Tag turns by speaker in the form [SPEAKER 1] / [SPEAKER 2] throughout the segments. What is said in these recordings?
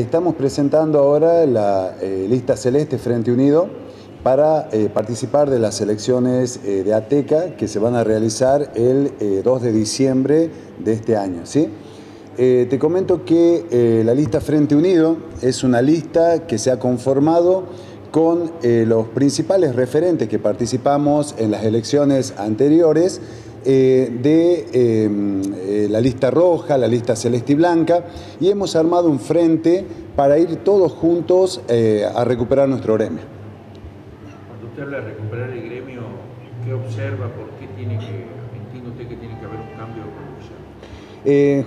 [SPEAKER 1] Estamos presentando ahora la eh, lista celeste Frente Unido para eh, participar de las elecciones eh, de ATECA que se van a realizar el 2 de diciembre de este año. ¿sí? te comento que la lista Frente Unido es una lista que se ha conformado con los principales referentes que participamos en las elecciones anteriores eh, de em, eh, la lista roja, la lista celeste y blanca, y hemos armado un frente para ir todos juntos eh, a recuperar nuestro gremio.
[SPEAKER 2] Cuando usted habla de recuperar el gremio, ¿qué observa? ¿Por qué tiene que, entiende usted que tiene que haber un cambio de conducción?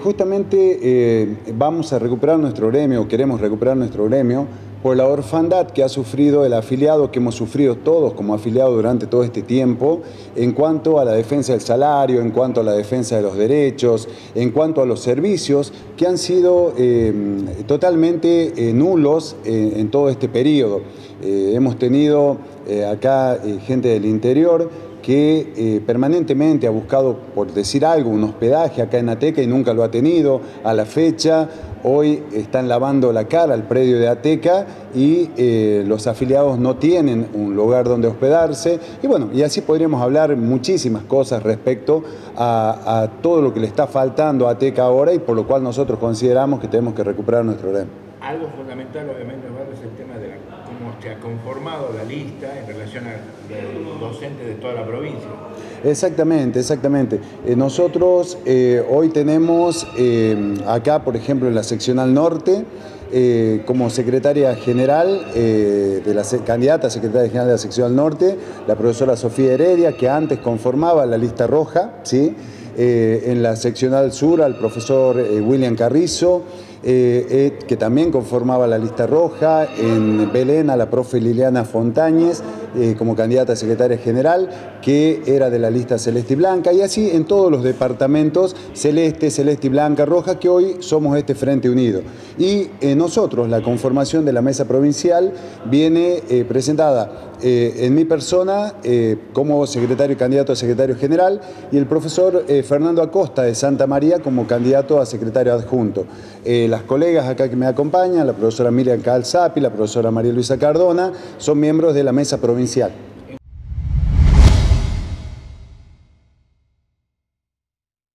[SPEAKER 1] justamente vamos a recuperar nuestro gremio, queremos recuperar nuestro gremio, por la orfandad que ha sufrido el afiliado, que hemos sufrido todos como afiliados durante todo este tiempo, en cuanto a la defensa del salario, en cuanto a la defensa de los derechos, en cuanto a los servicios, que han sido eh, totalmente eh, nulos eh, en todo este periodo. hemos tenido acá gente del interior que eh, permanentemente ha buscado, por decir algo, un hospedaje acá en Ateca y nunca lo ha tenido. A la fecha, hoy están lavando la cara al predio de Ateca y eh, los afiliados no tienen un lugar donde hospedarse. Y bueno, y así podríamos hablar muchísimas cosas respecto a, todo lo que le está faltando a Ateca ahora y por lo cual nosotros consideramos que tenemos que recuperar nuestro gremio.
[SPEAKER 2] Algo fundamental, obviamente, es el tema de cómo se ha conformado la lista en relación a los docentes de toda la provincia.
[SPEAKER 1] Exactamente, exactamente. Eh, nosotros eh, hoy tenemos eh, acá, por ejemplo, en la seccional norte, como secretaria general, de la candidata a secretaria general de la seccional norte, la profesora Sofía Heredia, que antes conformaba la lista roja, ¿sí? En la seccional sur al profesor William Carrizo, eh, eh, que también conformaba la lista roja, en Belén a la profe Liliana Fontañez eh, como candidata a secretaria general, que era de la lista celeste y blanca, y así en todos los departamentos celeste, celeste y blanca, roja, que hoy somos este Frente Unido. Y nosotros, la conformación de la mesa provincial, viene presentada en mi persona como secretario y candidato a secretario general, y el profesor Fernando Acosta de Santa María como candidato a secretario adjunto las colegas acá que me acompañan, la profesora Miriam Calzapi, la profesora María Luisa Cardona, son miembros de la mesa provincial.